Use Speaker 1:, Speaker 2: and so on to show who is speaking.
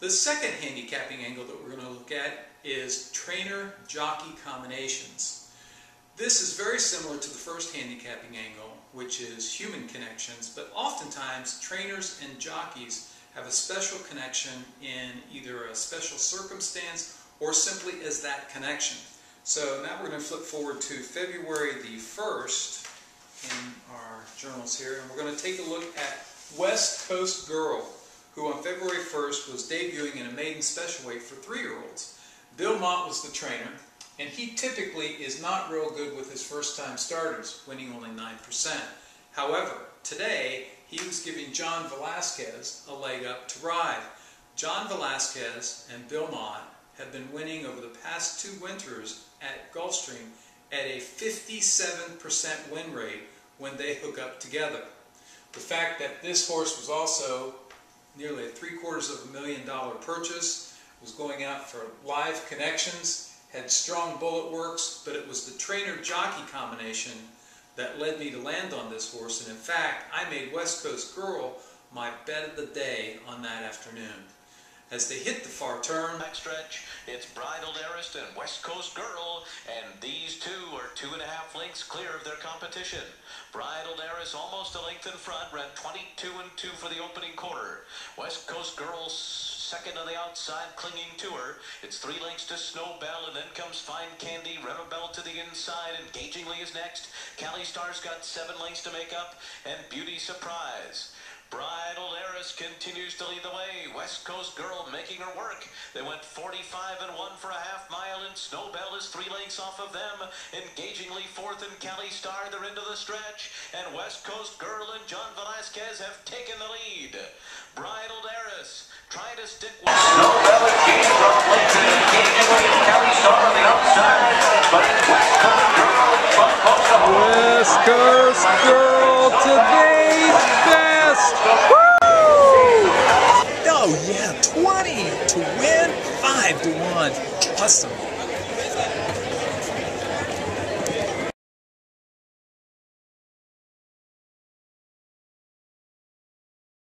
Speaker 1: The second handicapping angle that we're going to look at is trainer-jockey combinations. This is very similar to the first handicapping angle, which is human connections, but oftentimes trainers and jockeys have a special connection in either a special circumstance or simply as that connection. So now we're going to flip forward to February the 1st in our journals here, and we're going to take a look at West Coast Girl, who on February 1st was debuting in a maiden special weight for three-year-olds. Bill Mott was the trainer, and he typically is not real good with his first-time starters, winning only 9%. However, today he was giving John Velazquez a leg up to ride. John Velazquez and Bill Mott have been winning over the past two winters at Gulfstream at a 57% win rate when they hook up together. The fact that this horse was also nearly a three quarters of a million dollar purchase, was going out for live connections, had strong bullet works, but it was the trainer-jockey combination that led me to land on this horse, and in fact, I made West Coast Girl my bet of the day on that afternoon. As they hit the far turn,
Speaker 2: backstretch, it's Bridal Heiress and West Coast Girl, and these lengths clear of their competition. Bridal Heiress almost a length in front, ran 22 and 2 for the opening quarter. West Coast Girls second on the outside, clinging to her. It's three lengths to Snowbell, and then comes Fine Candy. Rebel to the inside, engagingly is next. Cali Star's got seven lengths to make up, and Beauty Surprise. Bridal Heiress continues to lead the way. West Coast Girl making her work. They went 45 and 1 for a half mile, and Snowbell is three lengths off of them. Engagingly fourth and Cali Star, they're into the stretch. And West Coast Girl and John Velazquez have taken the lead. Bridal Heiress trying to stick with Snowbell and Gene from Lincoln. Engagingly is Cali Star on the outside. But West Coast Girl front post
Speaker 3: West Coast Girl Woo! Oh